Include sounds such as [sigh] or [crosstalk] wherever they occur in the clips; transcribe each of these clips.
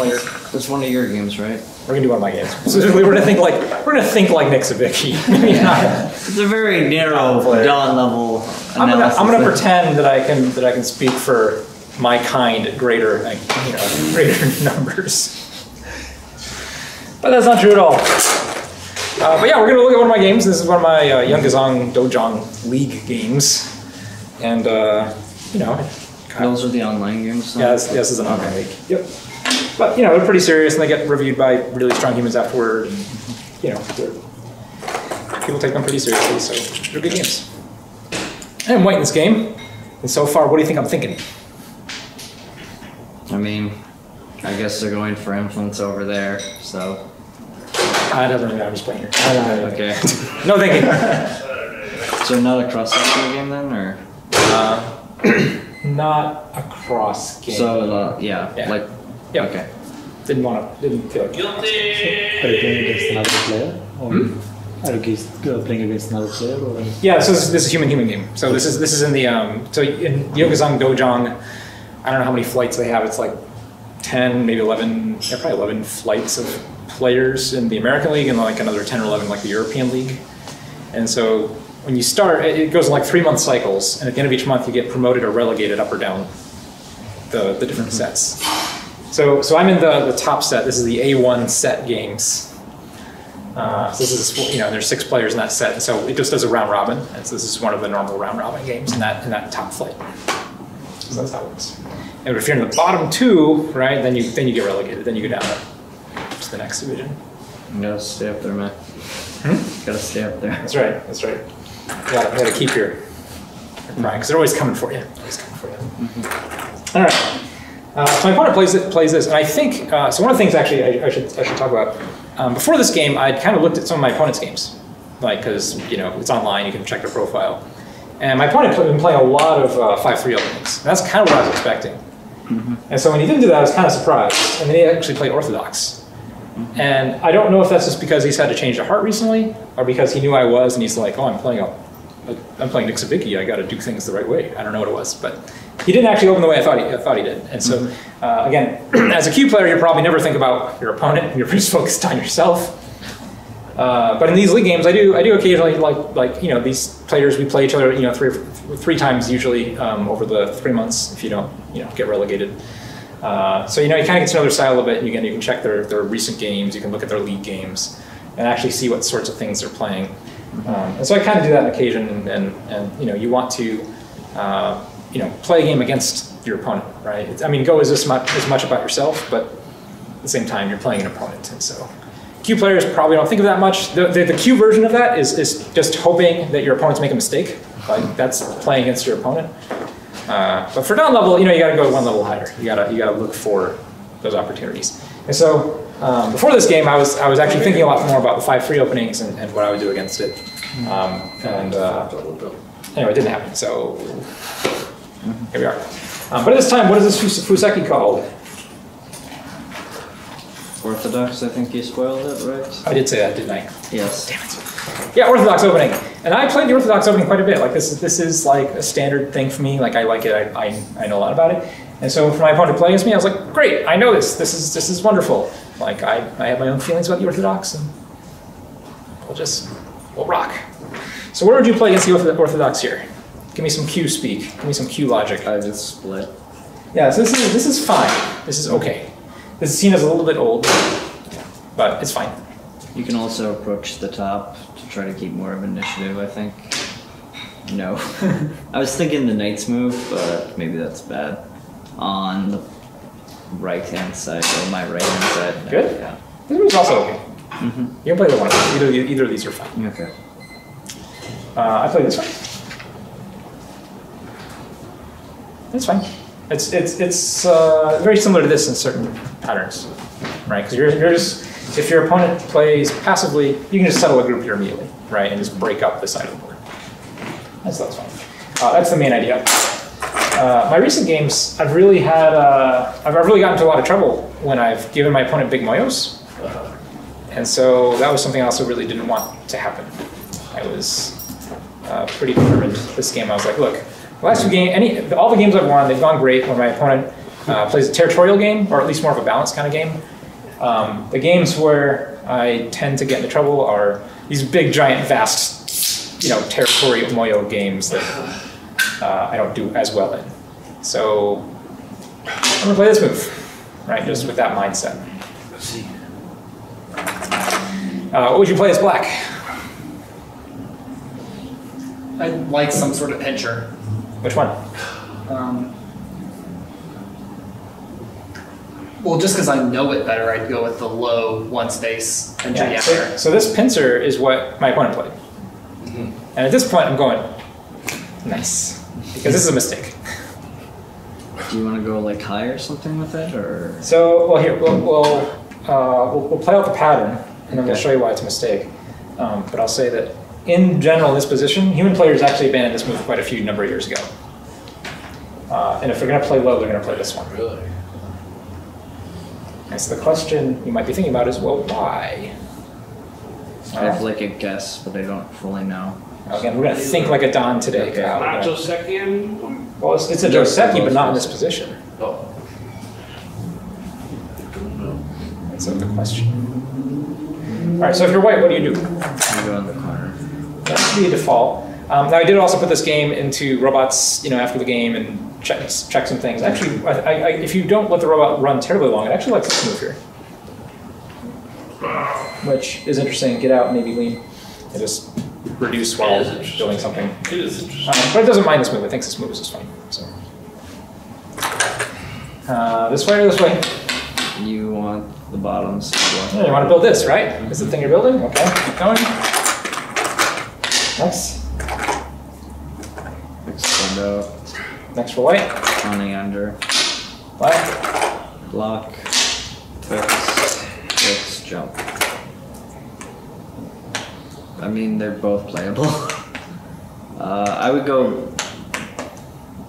player. That's one of your games, right? We're gonna do one of my games. Specifically, [laughs] we're gonna think like we're gonna think like Nick Sibicky. [laughs] Maybe. It's a very narrow Player. dan level I'm gonna. I'm gonna pretend that I can that I can speak for my kind at greater you know [laughs] greater numbers. But that's not true at all. Uh, but yeah, we're gonna look at one of my games. This is one of my uh, Yunguseng Dojang League games, and uh, you know, Those are the online games. yeah, this, this is an online league. Yep. But you know, they're pretty serious, and they get reviewed by really strong humans afterward. And, you know, people take them pretty seriously, so they're good games. I'm white in this game, and so far, what do you think I'm thinking? I mean, I guess they're going for influence over there. So I don't know. I'm just playing here. I don't know. okay. [laughs] No thinking. [laughs] so not a cross-section game then, or [clears throat] Not a cross game. so uh, yeah, Yeah. like yeah. okay. Didn't want to. Didn't feel like. Are you playing against another player? Or are you against, playing against another player? Or Yeah, so this, this is a human-human game. So this is this is in the um, so in Yunguseng Dojang, I don't know how many flights they have. It's like ten, maybe eleven, yeah, probably eleven flights of players in the American League, and like another ten or eleven like the European League. And so when you start, it it goes in like three-month cycles, and at the end of each month, you get promoted or relegated up or down the the different sets. So so I'm in the the top set. This is the A1 set games. Uh, so this is, you know, there's six players in that set, and so it just does a round robin, and so this is one of the normal round robin games in that in that top flight. So that's how it works. And if you're in the bottom two, right, then you then you get relegated, then you go down to, the next division. You gotta stay up there, man. Hmm? Gotta stay up there. That's right. That's right. You gotta, you gotta keep your, your pride because they're always coming for you. Always coming for you. All right. Uh, so my opponent plays it, plays this, and I think uh, so. One of the things actually I, I should I should talk about um, before this game, I'd kind of looked at some of my opponent's games, like because you know it's online, you can check their profile. And my opponent had been playing a lot of uh, five three openings. And that's kind of what I was expecting. And so when he didn't do that, I was kind of surprised. And then he actually played Orthodox. And I don't know if that's just because he's had to change the heart recently, or because he knew I was, and he's like, "Oh, I'm playing a, I'm playing Nick. I got to do things the right way." I don't know what it was, but he didn't actually open the way I thought he, I thought he did. And so, uh, again, [clears throat] as a kyu player, you probably never think about your opponent. [laughs] You're just focused on yourself. Uh, but in these league games, I do I do occasionally like like you know these players we play each other you know three three times usually um, over the three months if you don't you know get relegated. Uh, so you know you kind of get to know their style a little bit. And you can you can check their their recent games. You can look at their league games and actually see what sorts of things they're playing. Um, and so I kind of do that on occasion. And, and, and you know you want to uh, you know play a game against your opponent, right? It's, I mean, go is as much as much about yourself, but at the same time you're playing an opponent, and so. kyu players probably don't think of that much. The, the, the kyu version of that is, is just hoping that your opponents make a mistake. Like that's playing against your opponent. Uh, but for dan level, you know, you got to go one level higher. You got to you got to look for those opportunities. And so um, before this game, I was I was actually thinking a lot more about the five free openings and, and what I would do against it. Um, and uh, anyway, it didn't happen. So here we are. Um, but at this time, what is this Fus- Fuseki called? Orthodox, I think you spoiled it, right? I did say that, didn't I? Yes. Damn it. Yeah, Orthodox opening, and I played the Orthodox opening quite a bit. Like this is this is like a standard thing for me. Like I like it. I, I, I know a lot about it. And so for my opponent to play against me, I was like, great, I know this. This is this is wonderful. Like I, I have my own feelings about the Orthodox, and we'll just we'll rock. So where would you play against the Orthodox here? Give me some kyu speak. Give me some kyu logic. I just split. Yeah, so this is this is fine. This is okay. This scene is a little bit old, but it's fine. You can also approach the top to try to keep more of initiative, I think. No. [laughs] I was thinking the knight's move, but maybe that's bad. On the right hand side, or my right hand side. no, Good. Yeah. This one's also okay. You can play the one. Either either of these are fine. Okay. Uh, I play this one. It's fine. It's it's it's uh, very similar to this in certain patterns, right? Because you're, you're just if your opponent plays passively, you can just settle a group here immediately, right, and just break up the side of the board. That's that's fine. Uh, that's the main idea. Uh, my recent games, I've really had uh, I've, I've really gotten into a lot of trouble when I've given my opponent big moyos, and so that was something I also really didn't want to happen. I was uh, pretty determined this game. I was like, look, The last two games, any all the games I've won, they've gone great when my opponent uh, plays a territorial game, or at least more of a balanced kind of game. Um, the games where I tend to get into trouble are these big, giant, vast, you know, territory moyo games that uh, I don't do as well in. So I'm gonna play this move, right? Just with that mindset. Let's see. Uh, what would you play as black? I'd like some sort of pincher. Which one? Um, well, just because I know it better, I'd go with the low one space pincher. Yeah. So, so this pincer is what my opponent played. And at this point, I'm going, nice. Because this is a mistake. Do you want to go like high or something with it, or So, well, here, we'll, we'll, uh, we'll, we'll play out the pattern, and then we'll Okay. show you why it's a mistake. Um, but I'll say that in general, in this position, human players actually abandoned this move quite a few number of years ago. Uh, and if they're going to play low, they're going to play this one. Really? And so the question you might be thinking about is, well, why? I have like a guess, but I don't fully know. Again, we're going to think like a dan today, Okay. Not gonna- Josekian? Well, it's, it's a Joseki, but not in this position. Oh. Don't know. That's the question. All right, so if you're white, what do you do? I go in the corner. That should be a default. Um, now, I did also put this game into robots, you know, after the game and check, check some things. Actually, I, I, I, if you don't let the robot run terribly long, it actually likes this move here. Which is interesting. Get out, maybe lean, and just reduce while It is interesting. doing something. It is interesting. Um, but it doesn't mind this move. It thinks this move is just fine. So, uh, this way or this way? You want the bottoms. Yeah, you want to build this, right? This is the thing you're building? Okay, keep going. Nice. Extend out. Next for white. Running under. Black. Block. Fix. Fix. Jump. I mean, they're both playable. [laughs] uh, I would go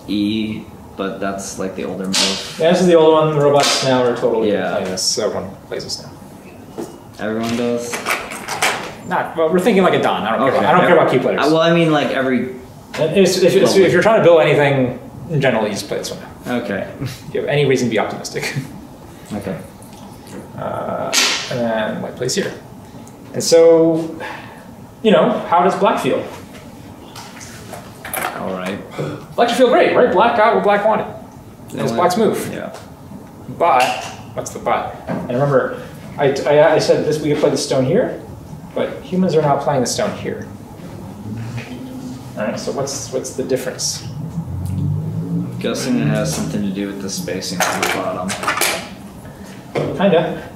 E, but that's like the older move. Yeah, this is the old one. The robots now are totally Yeah. playing this. Everyone plays this now. Everyone does. Not, well, we're thinking like a dan. I don't care. About, I don't care about key players. Well, I mean, like every. And it's- if, you're trying to build anything, in general, you just play this one. Okay. If you have any reason to be optimistic. [laughs] okay. Uh, and then white plays here. And so, you know, how does black feel? All right. Black should feel great, right? Black got what black wanted. It's black's move. Yeah. But, what's the but? And remember, I, I, I said this we could play the stone here, but humans are not playing the stone here. All right, so what's what's the difference? I'm guessing it has something to do with the spacing on the bottom. Kinda.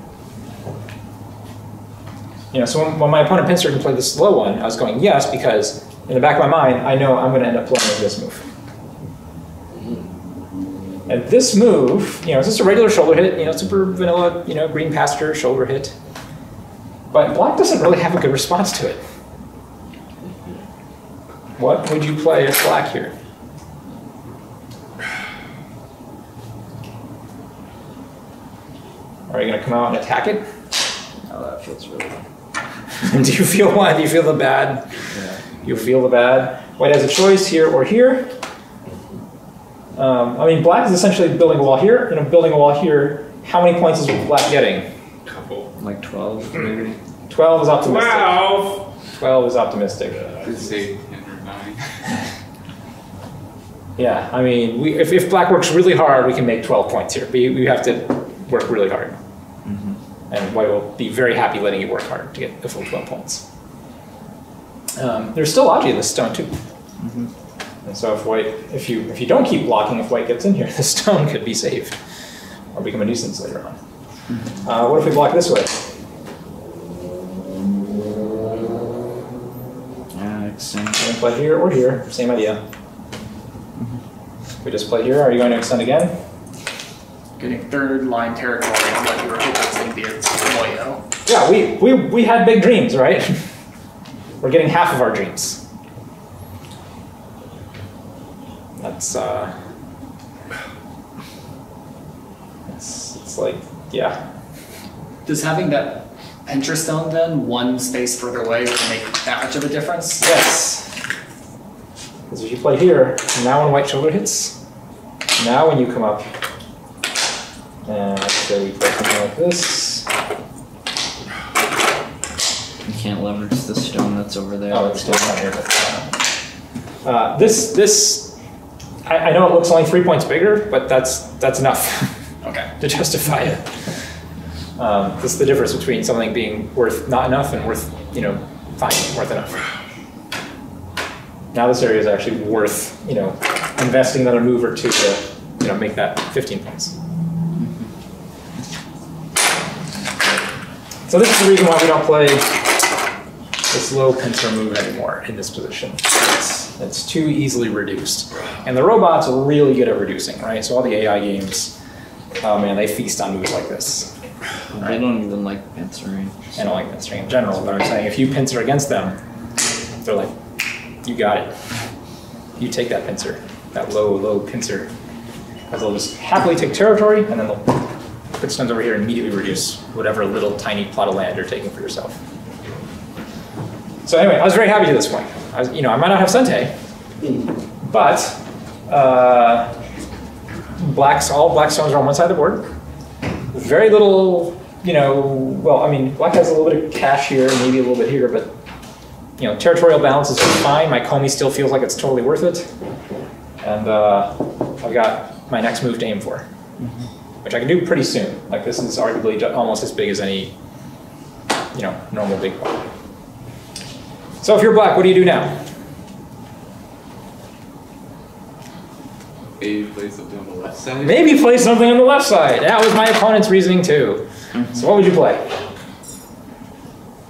You know, so when, when my opponent pincer can play this low one, I was going yes because in the back of my mind, I know I'm going to end up playing with this move. And this move, you know, it's just a regular shoulder hit, you know, super vanilla, you know, green pasture shoulder hit. But black doesn't really have a good response to it. What would you play as black here? Are you going to come out and attack it? Oh, that feels really. [laughs] do you feel what? Do you feel the bad? Yeah. You feel the bad. White has a choice here or here. Um, I mean, black is essentially building a wall here, and building a wall here. How many points is black getting? Couple. Like 12, maybe. 12 is optimistic. Wow. 12 is optimistic. I'd say 10 or 9. [laughs] Yeah, I mean, we, if, if black works really hard, we can make 12 points here. We, we have to work really hard. Mm-hmm. And white will be very happy letting you work hard to get the full 12 points. Um, there's still logic in this stone, too. Mm-hmm. And so if white, if you if you don't keep blocking, if white gets in here, [laughs] the stone could be saved or become a nuisance later on. Uh, what if we block this way? Yeah, extend. We can play here or here, same idea. We just play here. Are you going to extend again? Getting third line territory on what you were hoping to be a Moyo. Yeah, we, we, we had big dreams, right? [laughs] We're getting half of our dreams. That's, uh, [sighs] it's, it's like, yeah. Does having that pincher stone then one space further away make that much of a difference? Yes. Because if you play here, now when white shoulder hits, now when you come up, and let's say we play something like this. You can't leverage the stone that's over there. Oh, it's still not here. But, uh, uh, this this I, I know it looks only three points bigger, but that's that's enough [laughs] Okay. to justify it. Um, this is the difference between something being worth not enough and worth you know fine worth enough. Now this area is actually worth you know investing another move or two to you know make that 15 points. So this is the reason why we don't play this low pincer move anymore in this position. It's, it's too easily reduced. And the robots are really good at reducing, right? So all the AI games, oh man, they feast on moves like this. They don't even like pincering. I don't like pincering in general, but I'm saying if you pincer against them, they're like, you got it. You take that pincer, that low, low pincer. Because they'll just happily take territory and then they'll put stones over here and immediately reduce whatever little tiny plot of land you're taking for yourself. So anyway, I was very happy to this point. I was, you know, I might not have Sente, but uh, blacks, all black stones are on one side of the board. Very little, you know, well, I mean, black has a little bit of cash here, maybe a little bit here, but you know, territorial balance is fine. My komi still feels like it's totally worth it. And uh, I've got my next move to aim for, which I can do pretty soon. Like this is arguably almost as big as any, you know, normal big pawn. So if you're black, what do you do now? Maybe play something on the left side. Maybe play something on the left side. That was my opponent's reasoning too. Mm-hmm. So what would you play?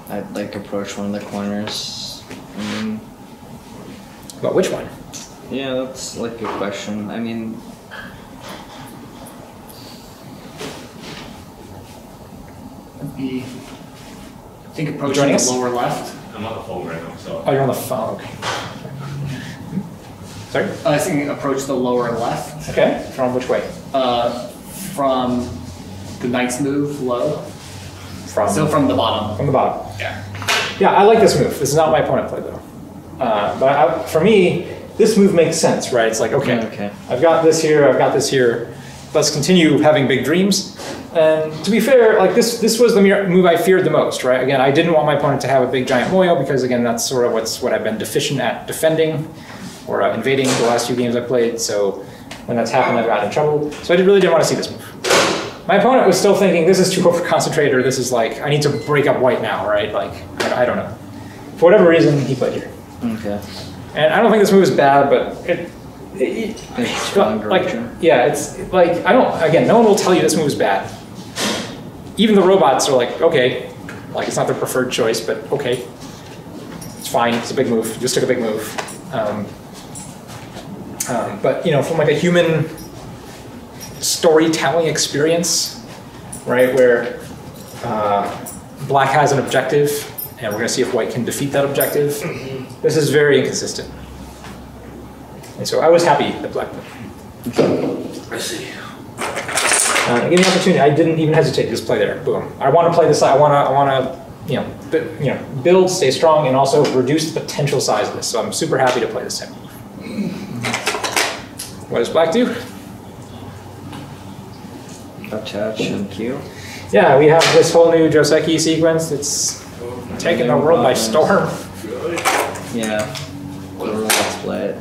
I'd like approach one of the corners. I mean, But which one? yeah, that's like a question. I mean, I think approaching Joining the lower left. I'm on the phone right now, so. Oh, you're on the phone. Oh, okay. Sorry. I was thinking approach the lower left Okay. From which way? uh, from the knight's move low. From So from the bottom. from the bottom. Yeah. Yeah, I like this move. This is not my opponent play though. Uh, but I, for me, this move makes sense, right? It's like okay, Okay. I've got this here, I've got this here. Let's continue having big dreams. And to be fair, like this, this was the move I feared the most, right? Again, I didn't want my opponent to have a big giant moyo because again, that's sort of what's what I've been deficient at defending or uh, invading the last few games I played. So when that's happened, I've gotten in trouble. So I really didn't want to see this move. My opponent was still thinking this is too over concentrated, or this is like I need to break up white now, right? Like I, I don't know. For whatever reason, he played here, okay. and I don't think this move is bad, but it. it, It's it like yeah, it's like I don't. Again, no one will tell you this move is bad. Even the robots are like, okay, like it's not their preferred choice, but okay, it's fine. It's a big move. You just took a big move. Um, um, but you know, from like a human storytelling experience, right, where uh, black has an objective, and we're going to see if white can defeat that objective. This is very inconsistent. And so I was happy that black won. I see. Uh, give me the opportunity. I didn't even hesitate. Just play there. Boom. I want to play this. I want to. I want to. You know. bu- you know. Build, stay strong, and also reduce the potential size of this. So I'm super happy to play this move. What does black do? Attach and queue. Yeah, we have this whole new Joseki sequence. It's taking the world by storm. Yeah. Let's play it.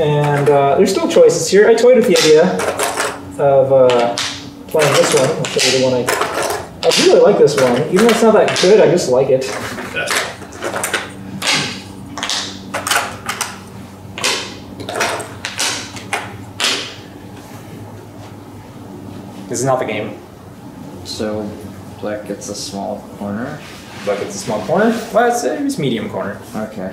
And uh, there's still choices here. I toyed with the idea of uh, playing this one. I'll show you the one I. I really like this one. Even though it's not that good, I just like it. This is not the game. So black gets a small corner. Black gets a small corner. Well, it's, uh, it's medium corner. Okay.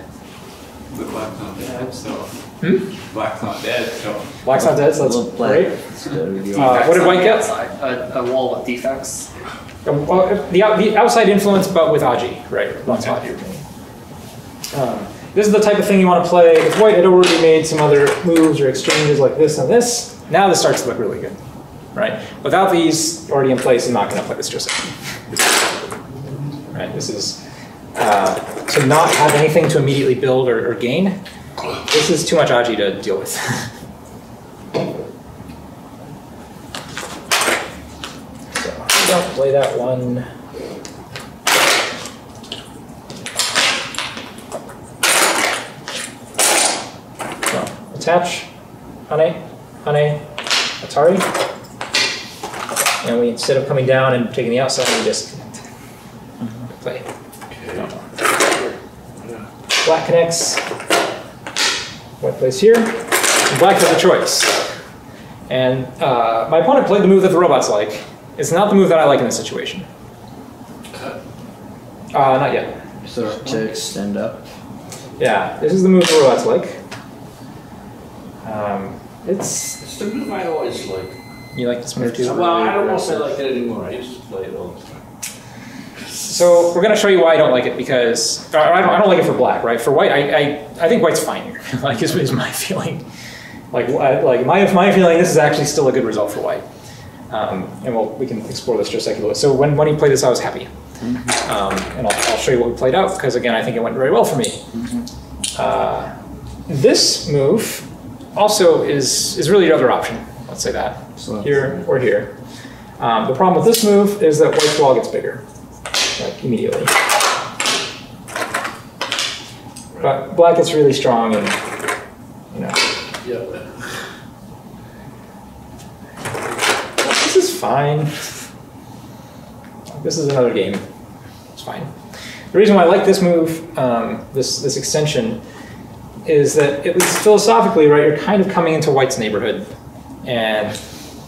The black's not dead, so. Hmm? Black's not dead, so. Black's not dead, so Little that's black. great. Let's go Uh, what did white get? A, a wall with defects. Uh, well, the, the outside influence, but with Aji, right? Lots of Aji. Um, this is the type of thing you want to play. If White had already made some other moves or exchanges like this and this, now this starts to look really good, right? Without these already in place, I'm not going to play this just. Right? This is uh, to not have anything to immediately build or, or gain, this is too much Aji to deal with. [laughs] so I don't play that one. Attach, hane, hane, Atari. And we, instead of coming down and taking the outside, we just play. Black connects. White plays here. And black has a choice. And uh, my opponent played the move that the robots like. It's not the move that I like in this situation. Cut. Uh, not yet. So to extend up. Yeah, this is the move the robots like. Um, it's It's the move I always like. You like this move too. Well, I don't know if I like it anymore. I used to play it all the time. So we're gonna show you why I don't like it because I don't, I don't like it for black, right? For white, I, I, I think white's fine here. [laughs] like is, is my [laughs] feeling. Like I- like my my feeling, this is actually still a good result for white. Um, and we'll, we can explore this just a little. So when when he played this, I was happy. Um, and I'll, I'll show you what we played out because again, I think it went very well for me. Uh, this move also is is really your other option. Let's say that So- here or here. Um, the problem with this move is that white's wall gets bigger, like immediately. But black is really strong and, you know, Yeah. this is fine. This is another game. It's fine. The reason why I like this move, um, this this extension, is that at least philosophically, right, you're kind of coming into white's neighborhood, and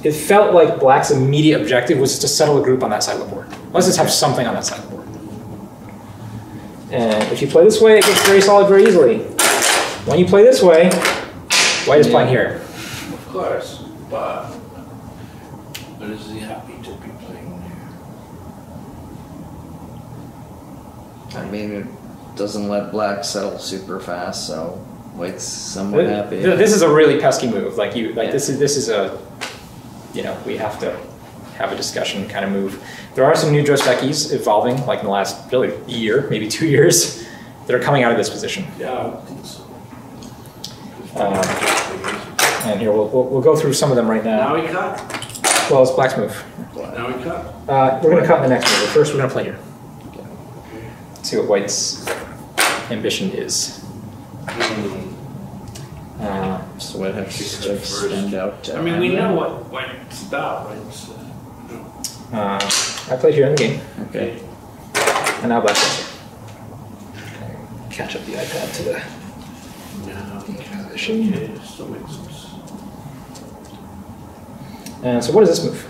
it felt like black's immediate objective was to settle a group on that side of the board. Let's just have something on that side of the board. And if you play this way, it gets very solid very easily. When you play this way, white is playing here. Of course, but but is he happy to be playing here? I mean, it doesn't let black settle super fast, so white's somewhat happy. This is a really pesky move. Like you, like Yeah. this is this is a, you know, we have to have a discussion kind of move. There are some new Josekis evolving, like in the last really year, maybe two [laughs] years, that are coming out of this position. Yeah, I think so. Um, And here we'll, we'll, we'll go through some of them right Now now. he cut. Well, it's black's move. Now he cut. Uh, we're gonna cut in the next move. First, we're gonna play here. See what white's ambition is. Uh, So white has to extend out. to I mean, we know what what it's about, right? So, uh, I played here in the game. Okay. And now black plays. Catch up the iPad to the No. position. Okay, still makes sense. And so what is this move?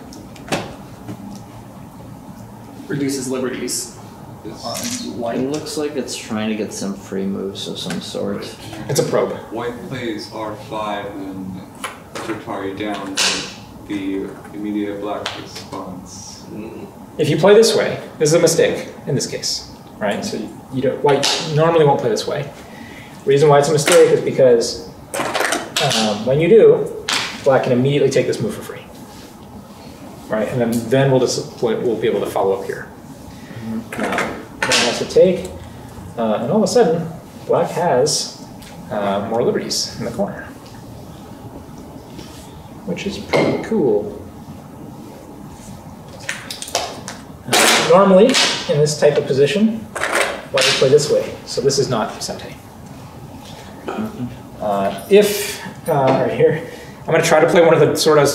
Reduces liberties on It looks like it's trying to get some free moves of some sort. It's a probe. White plays R5 and Jatari down the immediate black response. If you play this way, this is a mistake in this case, right? So you, you don't, white normally won't play this way. Reason why it's a mistake is because um, when you do, black can immediately take this move for free, right? And then then we'll just we'll we'll be able to follow up here. Now, to take, uh, and all of a sudden, black has uh, more liberties in the corner, which is pretty cool. Uh, Normally, in this type of position, do you play this way? So this is not Sente. Uh, if, uh, right here, I'm going to try to play one of the sort of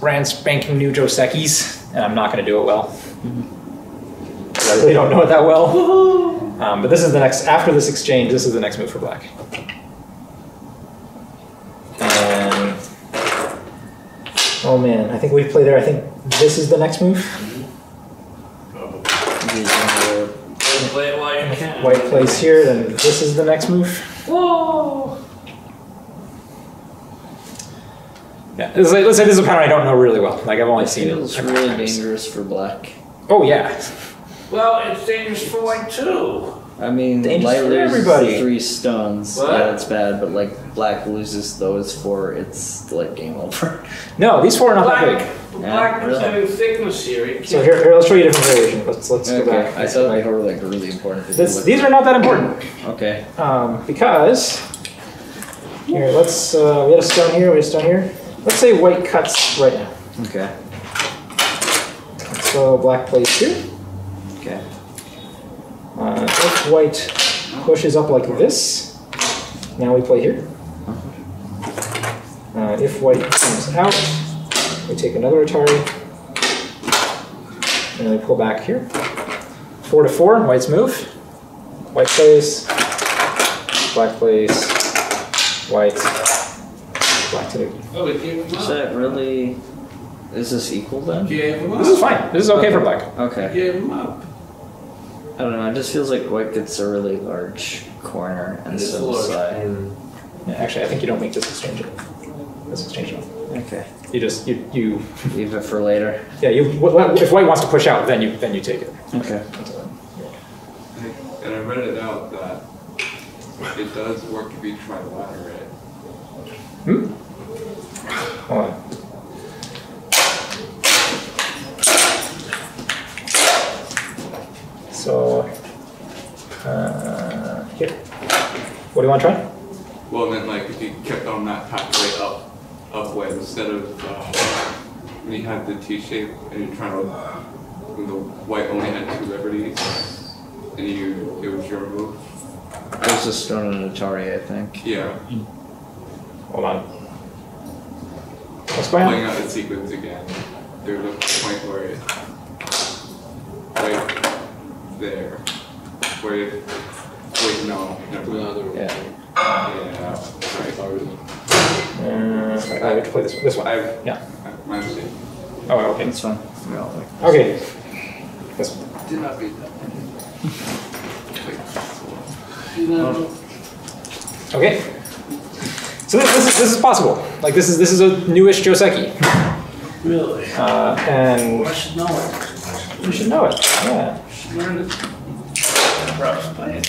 brand spanking new Josekis, and I'm not going to do it well. 'Cause I really don't know it that well. Um, but this is the next, after this exchange, this is the next move for black. And, oh man, I think we've played there. I think this is the next move. These are the- Play it can. White plays here, then this is the next move. Whoa! Yeah, let's say, let's say this is a pattern I don't know really well. Like I've only seen it. Feels really dangerous for black. Oh yeah, Well, it's dangerous for white too. I mean, Dangerous light for loses everybody. three stones. What? Yeah, that's bad. But like black loses those four, it's like game over. [laughs] No, these four are not that Black, big. black Yeah, really. having thickness here. It So can't- here, here, let's show you a different variation. Let's let's go okay, back. I thought they were like really important. to This, do these are not that important Okay. um, because here. Let's uh, we had a stone here. We had a stone here. Let's say white cuts right now. Okay. So black plays here. Okay. If white pushes up like this, now we play here. Uh, if white comes out, we take another Atari, and then we pull back here. Four to four, white's move. White plays, black plays, white, black to the. Oh, we gave him Is that really? Is this equal then? This is fine. This is okay for black. Okay. Gave him up. I don't know. It just feels like white gets a really large corner and so large side. corner. Yeah, actually, I think you don't make this exchange. It. This exchange off. Okay. You just you you Leave it for later. yeah you wh- wh- if white wants to push out, then you then you take it. Okay. And I read it out that it does work if you trilaterate. Hmm? Hold on. So, uh, here. What do you want to try? Well, then, like, if you kept on that pathway up, upway instead of uh, when you had the T shape and you're trying to, when the white only had two liberties, and you, it was your move. There's a stone and Atari, I think. Yeah, Hold on. What's going playing out the sequence again. There's a point where it, right there, where it, wait, no, never mind. Another Yeah. Yeah, sorry. Uh, I have to play this one. This one. I, Yeah. my mistake. Oh, okay. It's fine. We all like. Okay. This one. Did not beat that. Did [laughs] not Okay. So this, this is this is possible. Like this is this is a newish Joseki, Really? uh, and I should know it. you should know it. Yeah, Should learn it. Perhaps play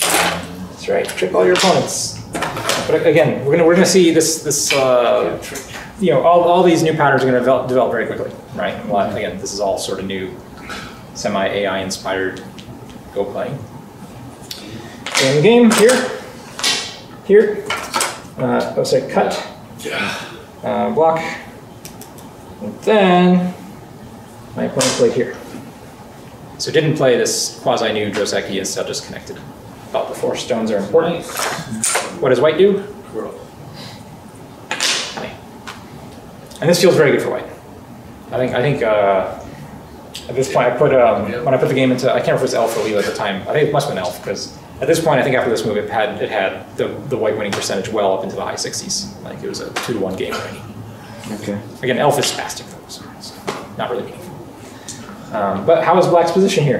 that's right. Trick all your opponents. But again, we're gonna we're gonna see this this uh, you know all, all these new patterns are gonna develop, develop very quickly, right? Well, again, this is all sort of new, semi AI inspired Go playing. So in the game here, here, uh, oh sorry, cut. uh, block. And then my opponent played here. So didn't play this quasi new Joseki, instead just connected. Thought the four stones are important. What does white do? And this feels very good for white. I think I think uh, at this point I put um, when I put the game into I can't remember if it was elf or Leela at the time. I think it must have been elf because at this point I think after this move it had it had the, the white winning percentage well up into the high 60s. Like it was a two to one game already. Okay. Again, elf is spastic though, so not really meaningful. Um, but how is black's position here?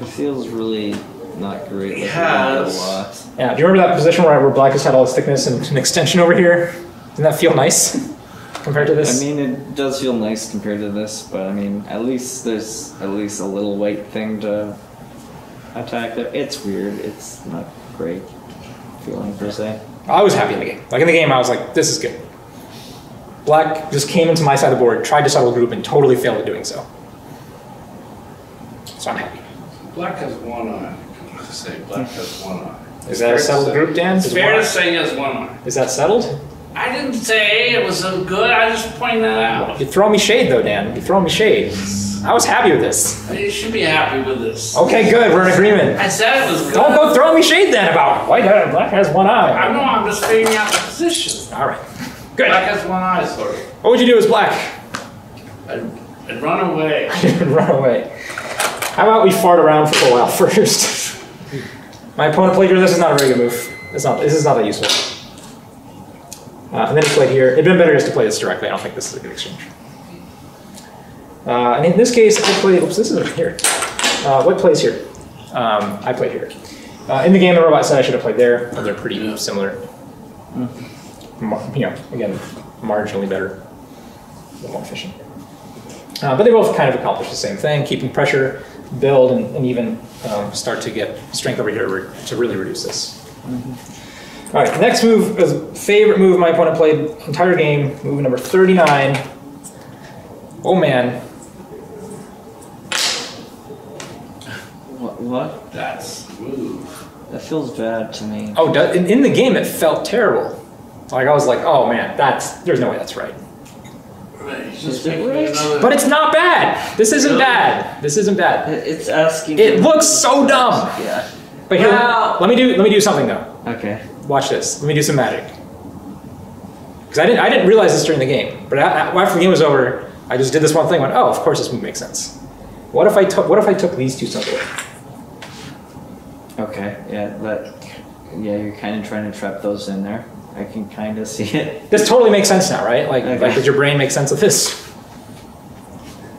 It feels really not great. Like Yes. a. Yeah, do you remember that position where, where black has had all this thickness and an extension over here? Didn't that feel nice compared to this? I mean, it does feel nice compared to this, but I mean, at least there's at least a little white thing to attack there. It's weird. It's not great feeling per se. I was happy in the game. Like in the game, I was like, this is good. Black just came into my side of the board, tried to settle the group, and totally failed at doing so. So I'm happy. Black has one eye. I was say black has one eye. Is that a settled group, Dan? It's Is, fair to say he has one eye. is that settled? I didn't say it was so good. I just pointed that out. You're throwing me shade, though, Dan. You're throwing me shade. I was happy with this. You should be happy with this. Okay, good. We're in agreement. I said it was good. Don't go throwing me shade then about white uh, black has one eye. I know. I'm just figuring out the position. All right. Good. Black has one eye, sorry. What would you do as black? I'd, I'd run away. I'd [laughs] run away. How about we fart around for a while [laughs] first? My opponent played here. This is not a very good move. It's not. This is not that useful. Uh, and then he played here. It'd been better just to play this directly. I don't think this is a good exchange. Uh, and in this case, I played. Oops, this is here. Uh, what plays here? Um, I played here. Uh, in the game, the robot said I should have played there. They're pretty Yeah. similar. Mar- you know, again, marginally better, a little more efficient. Uh, but they both kind of accomplish the same thing, keeping pressure, build and, and even um, start to get strength over here re- to really reduce this. All right, next move is favorite move my opponent played entire game. Move number 39. Oh man, What? what? That's smooth. That feels bad to me. Oh, in, in the game, it felt terrible. Like I was like, oh man, that's there's no way that's right. But it's not bad. This isn't bad. This isn't bad. It's asking. It looks so dumb. Yeah. But here, Well- let me do let me do something though. Okay. Watch this. Let me do some magic. Because I didn't I didn't realize this during the game. But a- a- after the game was over, I just did this one thing. Went, oh, of course this move makes sense. What if I took What if I took these two stones away? Okay. Yeah. That. Yeah, you're kind of trying to trap those in there. I can kind of [laughs] see it. This totally makes sense now, right? Like, Okay. like does your brain make sense of this?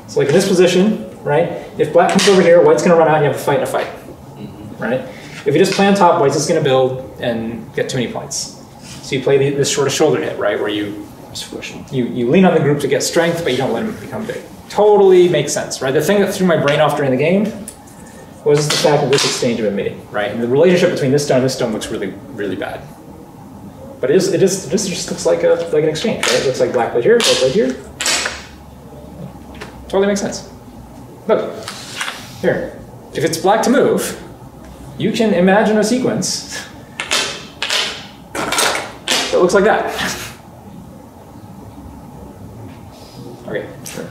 So like in this position, right? If black comes over here, white's gonna run out and you have a fight and a fight, mm-hmm. right? If you just play on top, white's just gonna build and get too many points. So you play the, this sort of shoulder hit, right? Where you, you, you lean on the group to get strength, but you don't let them become big. Totally makes sense, right? The thing that threw my brain off during the game was the fact that this exchange had been made, right? And the relationship between this stone and this stone looks really, really bad. But it is, it is, this just looks like a, like an exchange, right? It looks like black played here, white played here. Totally makes sense. Look, here. If it's black to move, you can imagine a sequence that looks like that. [laughs] Okay, sure.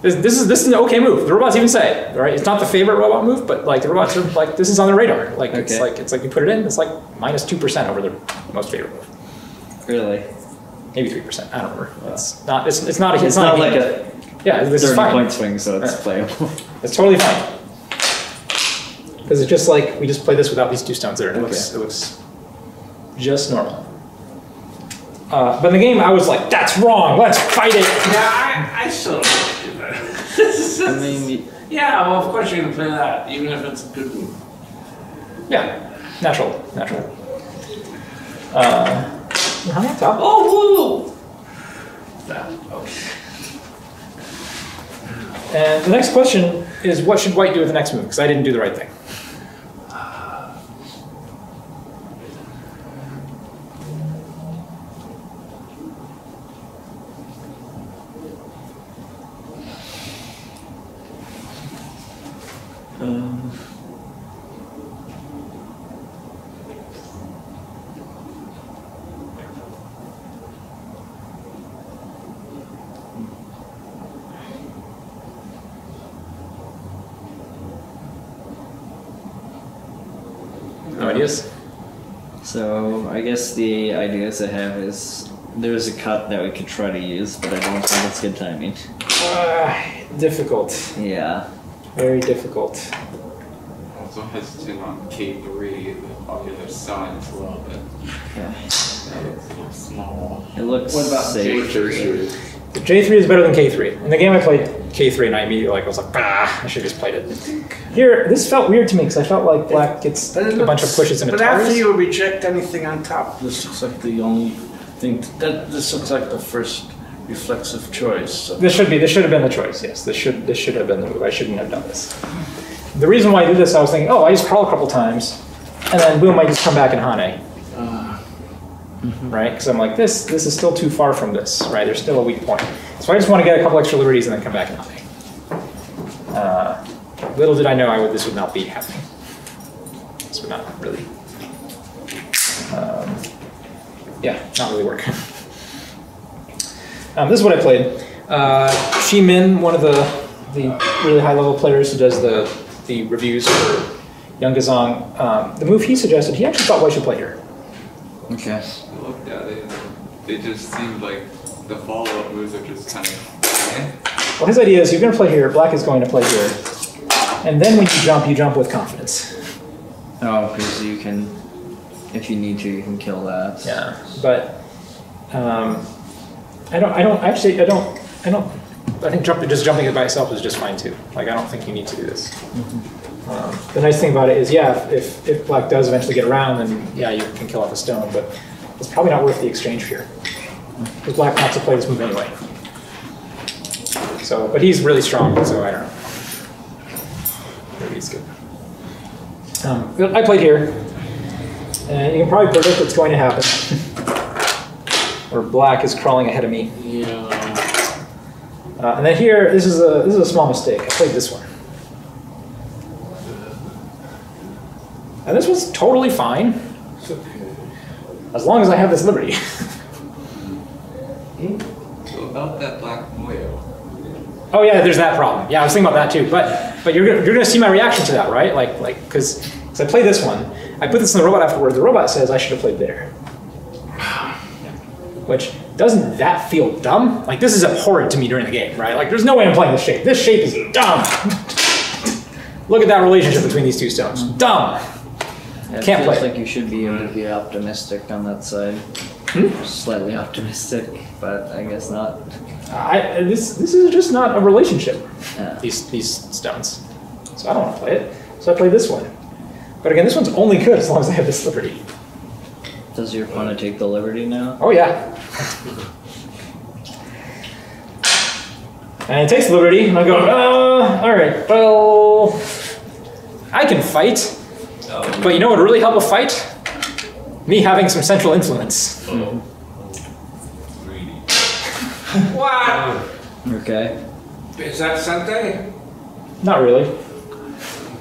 This, this is this is an okay move. The robots even say, it, right? It's not the favorite robot move, but like the robots are like this is on the radar. Like it's like it's like you put it in, it's like minus two percent over the most favorite move. Really? Maybe three percent. I don't remember. It's not. It's, it's not. A, It's not like a Yeah, this is fine. point swing, so it's Yeah. playable. [laughs] It's totally fine. Because it's just like we just play this without these two stones there, and it looks it looks just normal. Uh, but in the game, I was like, "That's wrong. Let's fight it." Yeah, I, I still don't want to do that. I [laughs] mean, yeah, well, of course you're gonna play that, even if it's a good move. Yeah, natural, natural. Uh, how many top? Oh, woo! That, okay. And the next question is, what should white do with the next move? Because I didn't do the right thing. um, No ideas. so I guess the ideas I have is there's a cut that we could try to use, but I don't think it's good timing. Uh, difficult. Yeah. Very difficult. Also hesitant on K3, the other side as well, but yeah. that looks a little small. It looks What about safe. The J3 is better than K3. In the game, I played K3, and I immediately like I was like, "Bah, I should have just played it." Here, this felt weird to me because I felt like black gets But it a bunch of looks- pushes into But after you reject anything on top, this looks like the only thing, that, this looks like the first reflexive choice. So. This should be. This should have been the choice. Yes, this should. This should have been the move. I shouldn't have done this. The reason why I did this, I was thinking, oh, I just crawl a couple times, and then boom, I just come back in Hane, Uh, right? Because I'm like, this. This is still too far from this, right? There's still a weak point. So I just want to get a couple extra liberties and then come back in Hane. Uh, little did I know I would. This would not be happening. This would not really. Um, yeah, not really work. Um, this is what I played. Uh, Shi Min, one of the, the really high level players who does the, the reviews for Yunguseng, um, the move he suggested, he actually thought White should play here. Okay. I looked at it and they just seemed like the follow-up moves are just kind of eh. Well, his idea is you're going to play here, Black is going to play here, and then when you jump, you jump with confidence. Oh, because you can, if you need to, you can kill that. Yeah, but um, I don't. I don't actually. I don't. I don't. I think jump, just jumping it by itself is just fine too. Like I don't think you need to do this. Um, the nice thing about it is, yeah, if if black does eventually get around, then yeah, you can kill off a stone, but it's probably not worth the exchange here. Because black wants to play this move anyway. So, but he's really strong, so I don't know. Liberty's good. Um, I played here, and you can probably predict what's going to happen. [laughs] Where black is crawling ahead of me. Yeah. Uh, and then here, this is a this is a small mistake. I played this one, and this was totally fine It's okay. as long as I have this liberty. [laughs] So about that black Moyo. oh yeah, there's that problem. Yeah, I was thinking about that too. But but you're gonna, you're gonna see my reaction to that, right? Like like because I played this one, I put this in the robot afterwards. The robot says I should have played there. [sighs] Which doesn't that feel dumb? Like this is abhorrent to me during the game, right? Like there's no way I'm playing this shape. This shape is dumb. [laughs] Look at that relationship between these two stones. Dumb. It Can't feels play. like you should be able to be optimistic on that side. Hmm? Slightly optimistic, but I guess not. I this this is just not a relationship. Yeah. These these stones. So I don't want to play it. So I play this one. But again, this one's only good as long as I have this liberty. Does your opponent take the liberty now? Oh yeah. And it takes liberty, and I go, uh, all right, well, I can fight, but you know what would really help a fight? Me having some central influence. Greedy. What? Okay. Is that Sente? Not really.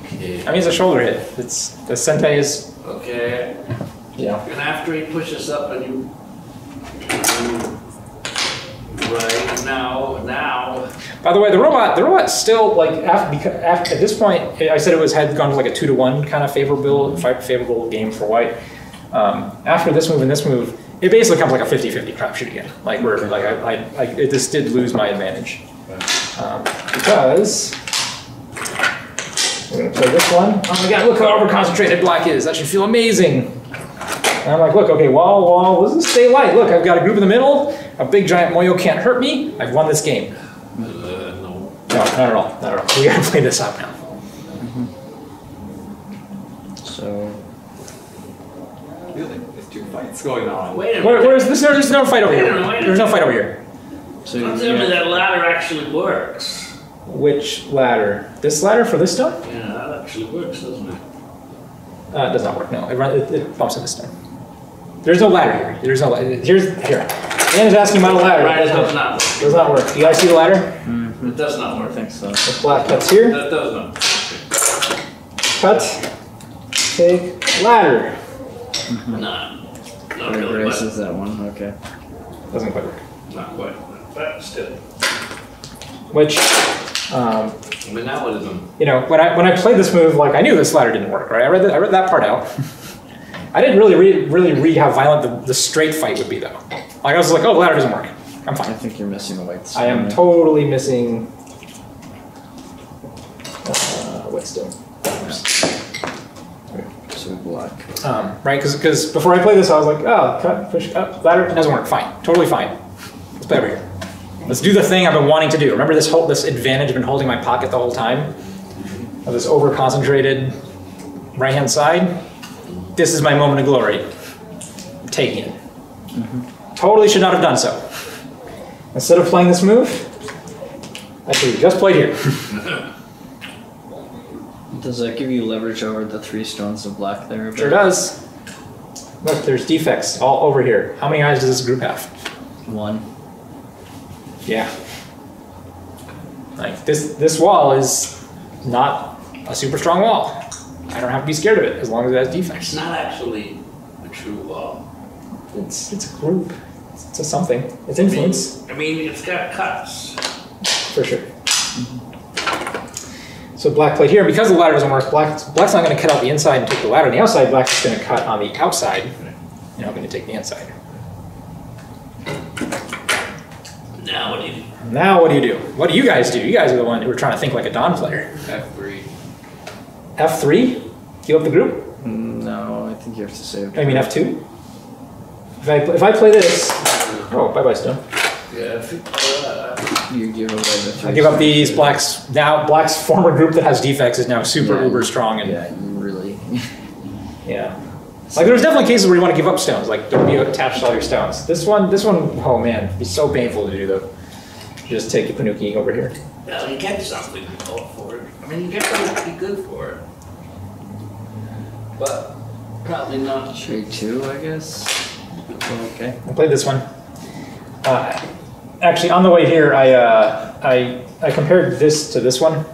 Okay. I mean, it's a shoulder hit. It's the sentai is, Okay. Yeah. And after he pushes up and you, you right now, now, By the way, the robot, the robot still like after, because after at this point, I said it was had gone to like a two to one kind of favorable fi- favorable game for white. Um, after this move and this move, it basically becomes like a 50-50 crapshoot again. Like where like I, I, I it just did lose my advantage um, because we're gonna play this one. Oh my god, look how over concentrated black is. That should feel amazing. And I'm like, look, okay, wall, wall, let's stay light. Look, I've got a group in the middle. A big giant Moyo can't hurt me. I've won this game. uh, no. No, not at all. Not at all. We gotta [laughs] play this out now. So I feel like there's two fights going on. Wait a Where, minute. where's this? There's no fight over here. minute, wait a There's no fight over here. so Don't tell yeah, that ladder actually works. Which ladder? This ladder for this stone? Yeah, that actually works, doesn't it? Uh, it does not work. No, it, run, it, it bumps into stone. There's no ladder here. There's no. ladder. Here's here. Dan is asking about a ladder. Right, It it does does not, not work. does not work. Do you guys see the ladder? It does not work. I work. think so. The black cuts here. That does not. Cut. Take ladder. Nah. Not It really, erases that one. Okay. Doesn't quite work. not quite. But still. Which, um, I mean, that would have been. you know, when I when I played this move, like I knew this ladder didn't work, right? I read that, I read that part out. I didn't really read really read how violent the, the straight fight would be though. Like I was like, oh, the ladder doesn't work. I'm fine. I think you're missing the whites. I am totally missing. Uh, what's still? So black. Um, right, because before I played this, I was like, oh, cut, push, up, ladder, doesn't work. Fine, totally fine. Let's play over here. Let's do the thing I've been wanting to do. Remember this whole this advantage I've been holding in my pocket the whole time of this over concentrated right hand side. This is my moment of glory. I'm taking it. Mm-hmm. Totally should not have done so. Instead of playing this move, I should have just played here. [laughs] Does that give you leverage over the three stones of black there? Sure does. Look, there's defects all over here. How many eyes does this group have? One. Yeah. Like this this wall is not a super strong wall. I don't have to be scared of it as long as it has defense. It's not actually a true wall. It's it's a group. It's a something. It's influence I mean, it's got cuts. for sure. So black played here because the ladder doesn't work. Black black's not going to cut out the inside and take the ladder on the outside. Black's just going to cut on the outside. And I'm going to take the inside. Now what do you do? Now what do you do? What do you guys do? You guys are the one who are trying to think like a dan player. F3. F three. Heal up the group. No, I think you have to save. I mean F two. If I if I play this, oh bye bye stone. Yeah, you, uh, give away the. I give up these blacks. Now black's former group that has defects is now super Yeah. uber strong and Yeah, you really. yeah. Like there's definitely cases where you want to give up stones, like don't be attached to all your stones. This one, this one, oh man, it'd be so painful to do though. just take your Ponnuki over here. Well, you get something for it. I mean, you get something to be good for it. But probably not. Trade two, I guess. Okay. I played this one. Uh, actually, on the way here, I, uh, I, I compared this to this one,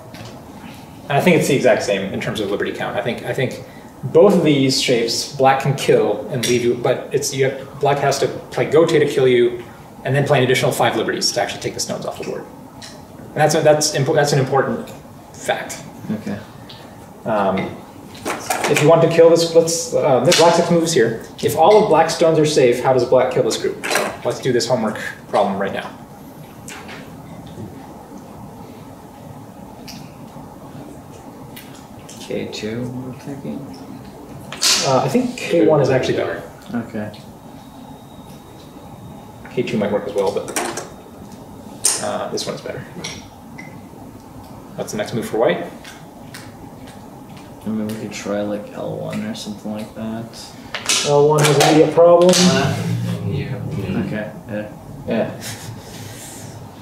and I think it's the exact same in terms of liberty count. I think, I think both of these shapes, black can kill and leave you, but it's you have, black has to play Gote to kill you, and then play an additional five liberties to actually take the stones off the board. And that's a, that's that's an important fact. Okay. Um, if you want to kill this, let's, uh, the black six moves here. If all of black stones are safe, how does black kill this group? So let's do this homework problem right now. K two. We're thinking. Uh, I think K1 is actually better. Okay. K2 might work as well, but uh, this one's better. That's the next move for white. I mean, we could try like L one or something like that. L1 has immediate problem. Yeah. Okay. Yeah. Yeah.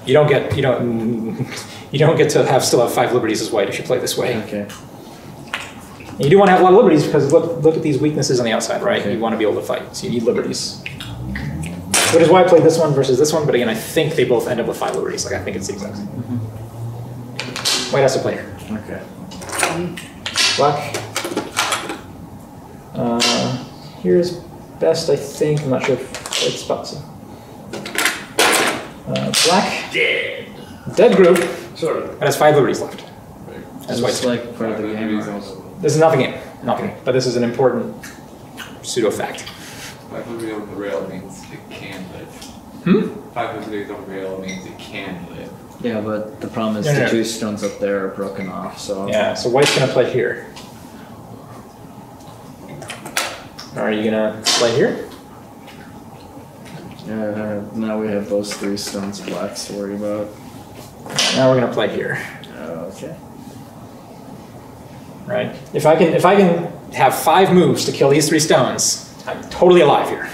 You don't get you don't [laughs] you don't get to have still have five liberties as white if you play this way. Okay. And you do want to have a lot of liberties because look, look at these weaknesses on the outside, right? Okay. You want to be able to fight, so you need liberties. Which is why I played this one versus this one, but again, I think they both end up with five liberties. Like, I think it's the exact same. White has to play here. Okay. Black. Uh, here's best, I think. I'm not sure if it's spots it. Uh, black. Dead. Dead group. Sort of. That has five liberties left. That's why it's like part of the game? Or- This is nothing the game. Not the game. But this is an important pseudo fact. Five hundred days on the rail means it can live. Hmm? Five hundred days on the rail means it can live. Yeah, but the problem is No, no, the no. two stones up there are broken off. So. Yeah, so white's gonna play here. Are you gonna play here? Yeah. uh, Now we have those three stones blacks to worry about. Now we're gonna play here, Oh, okay. Right? If I can, if I can have five moves to kill these three stones, I'm totally alive here. [laughs]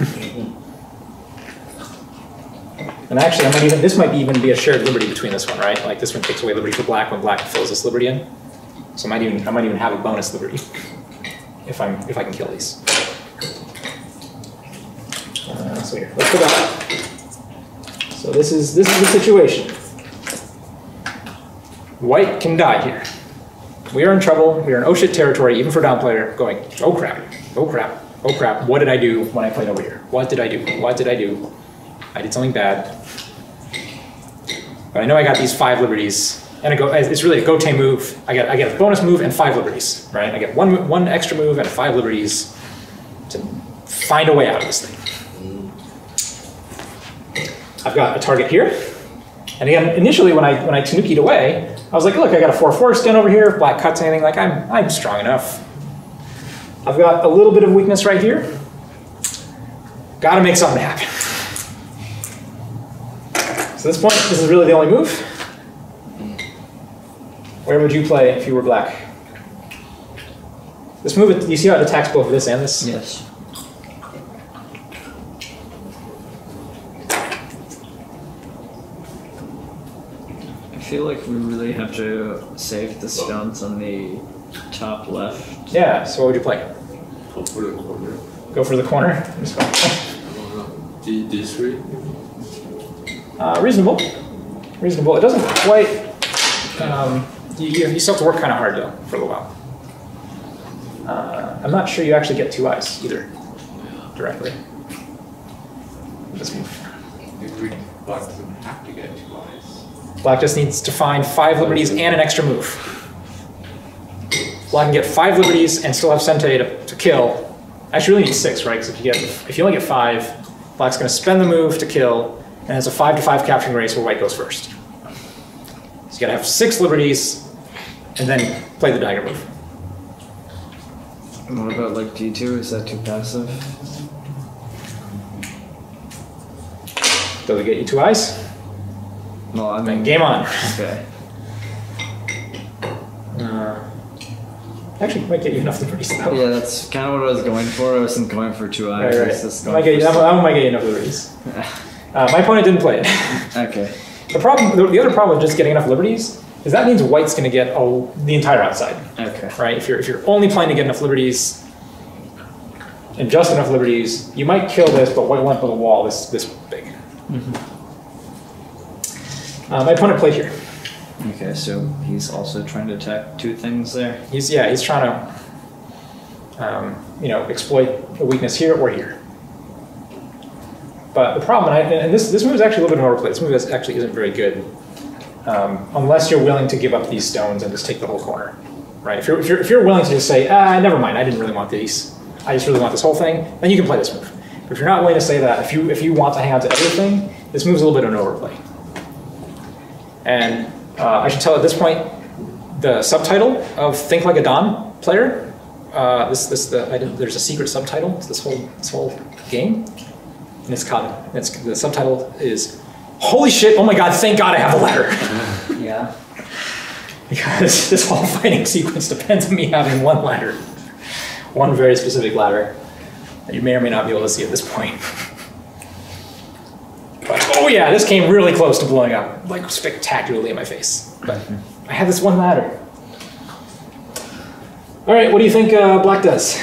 and actually, I might even this might even be a shared liberty between this one, right? Like this one takes away liberty for black when black fills this liberty in. So I might even I might even have a bonus liberty [laughs] if I'm if I can kill these. Uh, so here, let's go back. So this is this is the situation. White can die here. We are in trouble. We are in oh shit territory, even for down player, going, oh crap, oh crap, oh crap. What did I do when I played over here? What did I do? What did I do? I did something bad. But I know I got these five liberties, and go. It's really a Gote move. I get I get a bonus move and five liberties, right? I get one one extra move and five liberties to find a way out of this thing. I've got a target here. And again, initially when I when I tanukied away, I was like, look, I got a 4-4 stone over here. Black cuts anything, like I'm I'm strong enough. I've got a little bit of weakness right here. Gotta make something happen. So at this point, this is really the only move. Where would you play if you were black? This move, you see how it attacks both this and this? Yes. Feel like we really have to save the stones on the top left. Yeah, so what would you play? Go for the corner. Go for the corner? D D three. Uh, reasonable. Reasonable. It doesn't quite. Um, you, you you still have to work kind of hard though for a little while. Uh, I'm not sure you actually get two eyes either directly. This move. If black doesn't have to get two eyes. Black just needs to find five liberties and an extra move. Black can get five liberties and still have Sente to, to kill. Actually, really need six, right? Because if you get if you only get five, Black's going to spend the move to kill, and it's a five to five capturing race where White goes first. So you got to have six liberties, and then play the dagger move. And what about like D2? Is that too passive? Does it get you two eyes? No, I Then mean. game on. Okay. Uh, actually, might get you enough liberties though. Yeah, that's kind of what I was going for. I wasn't going for two eyes. Right, I right. I going might get for I might get you enough liberties. [laughs] Uh, my opponent didn't play it. Okay. The problem, the, the other problem with just getting enough liberties is that means white's going to get all, the entire outside, Okay. right? If you're if you're only planning to get enough liberties and just enough liberties, you might kill this, but white up with a wall this this big. Uh, my opponent played here. Okay, so he's also trying to attack two things there. He's yeah, he's trying to, um, you know, exploit a weakness here or here. But the problem, and, I, and this this move is actually a little bit of an overplay. This move is, actually isn't very good, um, unless you're willing to give up these stones and just take the whole corner, right? If you're if you're, if you're willing to just say, ah, never mind, I didn't really want these. I just really want this whole thing. Then you can play this move. But if you're not willing to say that, if you if you want to hang on to everything, this move's a little bit of an overplay. And uh, I should tell at this point, the subtitle of Think Like a Dan player. Uh, this this the there's a secret subtitle to this whole this whole game, and it's called it's the subtitle is Holy shit! Oh my god! Thank God I have a ladder [laughs] Yeah. because [laughs] this whole fighting sequence depends on me having one ladder, one very specific ladder that you may or may not be able to see at this point. [laughs] Oh yeah, this came really close to blowing up, like spectacularly in my face. But I had this one ladder. All right, what do you think uh, Black does?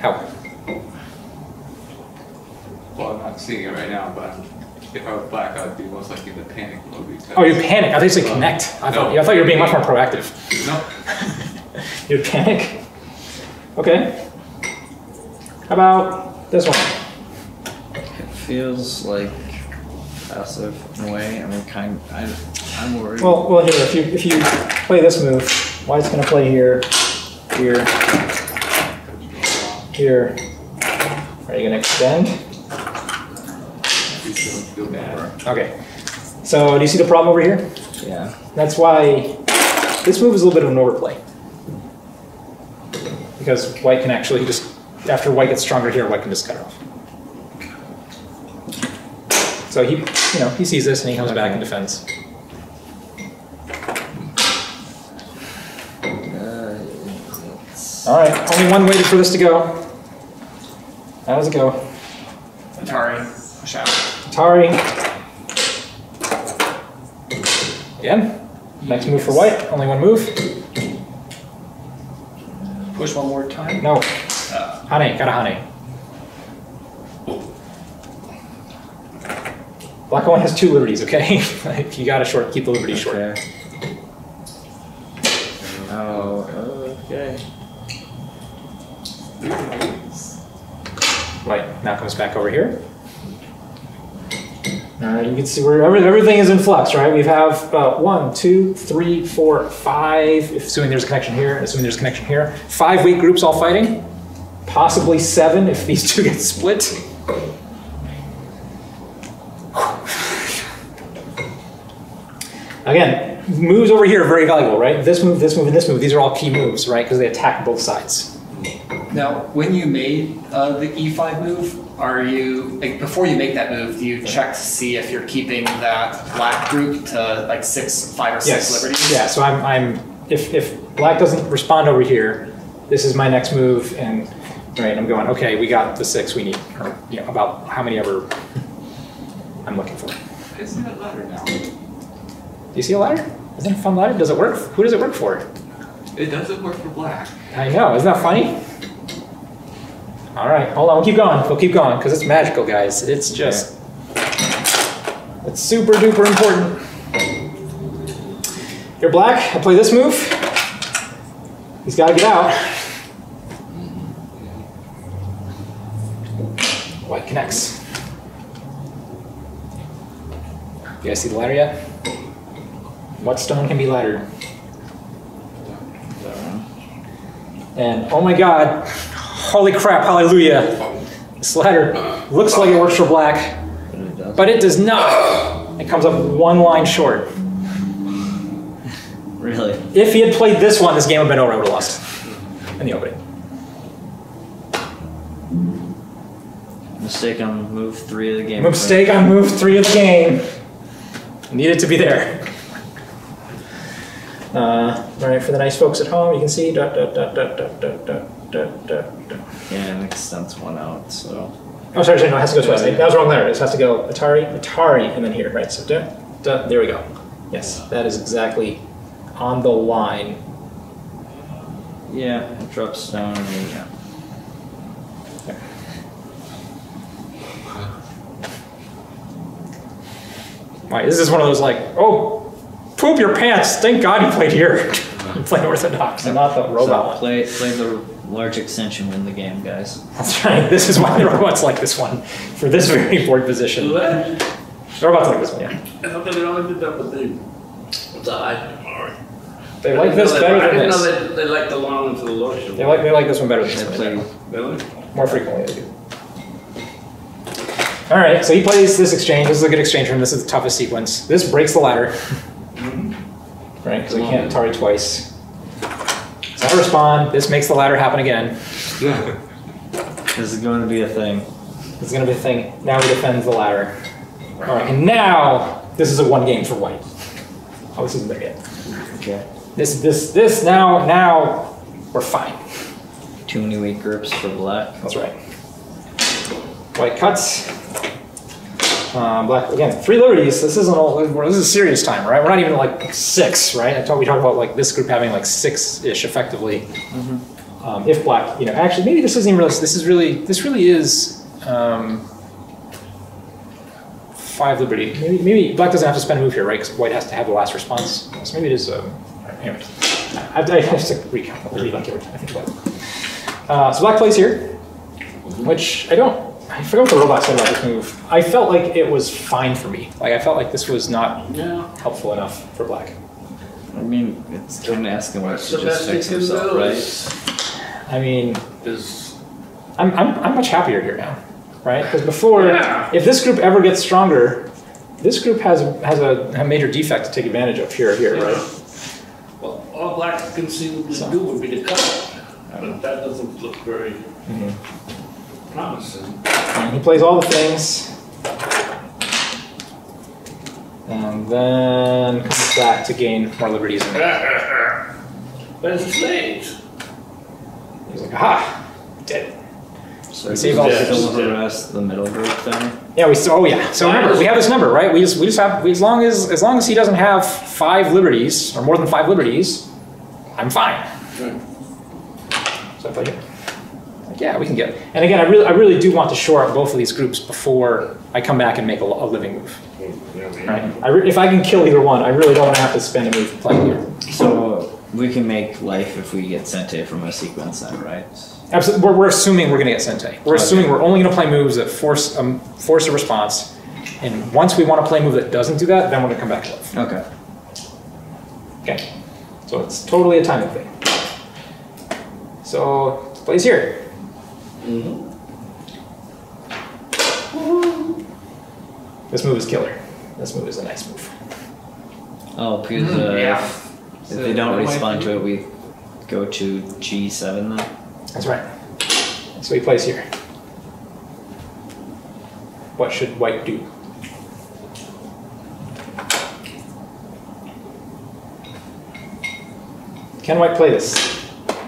How? Well, I'm not seeing it right now, but if I was black, I'd be most likely in the panic mode. Oh, you panic. I thought you said connect. I thought, I thought you were being much more proactive. No, [laughs] You panic? Okay. How about this one? Feels like passive in a way. I mean, kind. I, I'm worried. Well, well, here, if you if you play this move, White's gonna play here, here, here. Are you extend? feelings feel bad. Okay. So do you see the problem over here? yeah. That's why this move is a little bit of an overplay. Because White can actually just after White gets stronger here, White can just cut it off. So he, you know, he sees this and he comes back and defends. Uh, All right, only one waited for this to go. How does it go? Atari, push out. Atari. Again. Next move for White. Only one move. Push one more time. No. Uh, Hane. Got a Hane. Black one has two liberties. Okay. [laughs] Like, you gotta short. Keep the liberty short. Okay. Oh, okay. White now comes back over here. All right, you can see where every- everything is in flux, right? We have uh, one, two, three, four, five, assuming there's a connection here, assuming there's a connection here, five weak groups all fighting, possibly seven if these [laughs] two get split. Again, moves over here are very valuable, right? This move, this move, and this move, these are all key moves, right? Because they attack both sides. Now, when you made uh, the E5 move, are you like, before you make that move? Do you check to see if you're keeping that black group to like six, five or six Yes. liberties? Yeah, so I'm, I'm if, if black doesn't respond over here, this is my next move, and right, I'm going, okay, we got the six we need, or you know, about how many ever I'm looking for. Do I see that ladder now. You see a ladder? Isn't it a fun ladder? Does it work? Who does it work for? It doesn't work for black. I know, isn't that funny? All right, hold on, we'll keep going. We'll keep going because it's magical, guys. It's just, it's super duper important. You're black. I play this move. He's got to get out. White connects. You guys see the ladder yet? What stone can be laddered? And oh my god, holy crap, hallelujah. This ladder looks like it works for black, But it does. but it does not. It comes up one line short. really? If he had played this one, this game would have been over. I would have lost in the opening. Mistake on move three of the game. Mistake on move three of the game. Needed to be there. Uh, all right, for the nice folks at home, you can see dot dot dot dot dot dot dot dot dot. dot. Yeah, and extends one out, so. Oh, sorry, sorry, no, it has to go twice. That was wrong letter. It has to go Atari, Atari, and then here, right? So, duh, duh, there we go. Yes, that is exactly on the line. Yeah, drop stone. and- Yeah. Right, this is one of those like, oh, poop your pants. Thank God you played here. [laughs] you played Orthodox and not the robot So play play the large extension, win the game, guys. That's right. This is why the robots like this one for this very board position. What? The robots like this one, yeah. How come they only did that with the, with the high? They like this I better didn't than know this. they, they like the long one for the low show. They like they like this one better than They this one. Really? More frequently, they do. All right, so he plays this exchange. This is a good exchange for him. This is the toughest sequence. This breaks the ladder, right? Because we can't Atari twice. So I respond. This makes the ladder happen again. This is going to be a thing. This is going to be a thing. Now he defends the ladder. All right, and now this is a one game for white. Oh, this isn't there yet. Okay. This, this, this. Now, now we're fine. Too many weak groups for black. That's right. White cuts. Um, black again. Three liberties. This isn't all. This is a serious time, right? We're not even like six, right? I thought we talked about like this group having like six ish effectively. Um, if black, you know, actually maybe this isn't even really. This is really. This really is. Um, five liberty. Maybe, maybe black doesn't have to spend a move here, right? Because white has to have the last response. So maybe it is. Um, anyway, I, I have to recount. I'll read back every I think about it. Uh, so black plays here, which I don't. I forgot what the robot said about this move. I felt like it was fine for me. Like I felt like this was not Yeah. helpful enough for black. I mean, it's kind of asking what That's to the just best he fix himself, do right? I mean, is I'm, I'm, I'm much happier here now, right? Because before, Yeah. if this group ever gets stronger, this group has has a, a major defect to take advantage of here, here, right? well, all black can see what So. to do would be to cut. But that doesn't look very mm-hmm. Promising. And he plays all the things, and then comes back to gain more liberties. [laughs] But it's late. he's like, aha, dead. So We we save all the still things. harass the middle group then? Yeah, we still. Oh yeah. So remember, we have this number, right? We just we just have we, as long as as long as he doesn't have five liberties or more than five liberties, I'm fine. Right. So I play here. Yeah, we can get. It. And again, I really I really do want to shore up both of these groups before I come back and make a, a living move. Right. I re- if I can kill either one, I really don't want to have to spend a move playing here. So we can make life if we get Sente from a sequence then, right? Absolutely. We're, we're assuming we're going to get Sente. We're Okay. assuming we're only going to play moves that force um, force a response. And once we want to play a move that doesn't do that, then we're going to come back to life. Okay. Okay. So it's totally a timing thing. So plays here. This move is killer. This move is a nice move. Oh, because uh, yeah. if, if they don't respond to it, we go to G7 then? That's right. So he plays here. What should white do? Can white play this?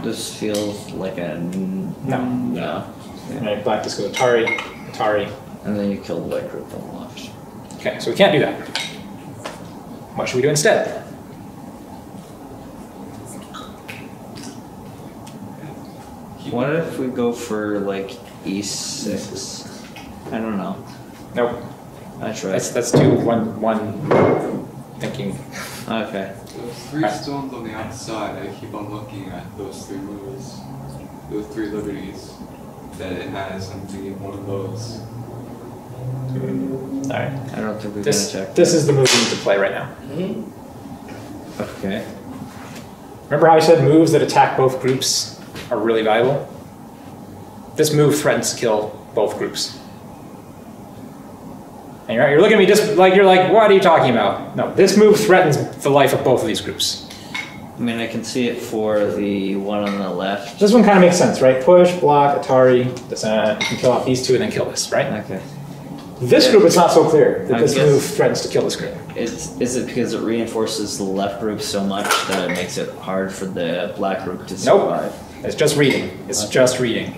This feels like a n- No. no. Alright, black just goes Atari, Atari. And then you kill the white group on the left. Okay, so we can't do that. What should we do instead? What if we go for like E6? I don't know. Nope. I tried. That's that's two one one thinking. Okay. Those three stones on the outside, I keep on looking at those three moves, those three liberties that it has. I'm thinking one of those. Alright. I don't think we're This gonna check. this is the move we need to play right now. Mm-hmm. Okay. Remember how I said moves that attack both groups are really valuable? This move threatens to kill both groups. And you're, you're looking at me just like you're like, what are you talking about? No, this move threatens the life of both of these groups. I mean, I can see it for the one on the left. This one kind of makes sense, right? Push, block, Atari, descent. You can kill off these two and then kill this, right? Okay. This Yeah. group, it's not so clear that I this move threatens to kill this group. It's, is it because it reinforces the left group so much that it makes it hard for the black group to Nope. survive? It's just reading. It's just reading.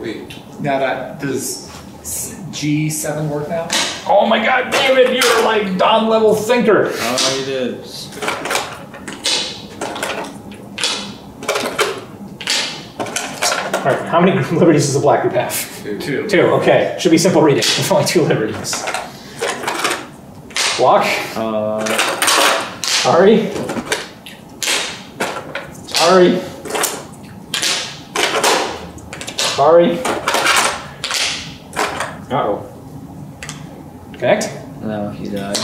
Wait, Now that does G seven work now? Oh my god, David, you're like dan level thinker. Oh, you did. All right, how many [laughs] liberties does the black group have? Two. Two. Okay, should be simple reading. There's [laughs] only two liberties. Block. Uh, Sorry. Sorry. Sorry. Uh-oh. Connect. no, he died.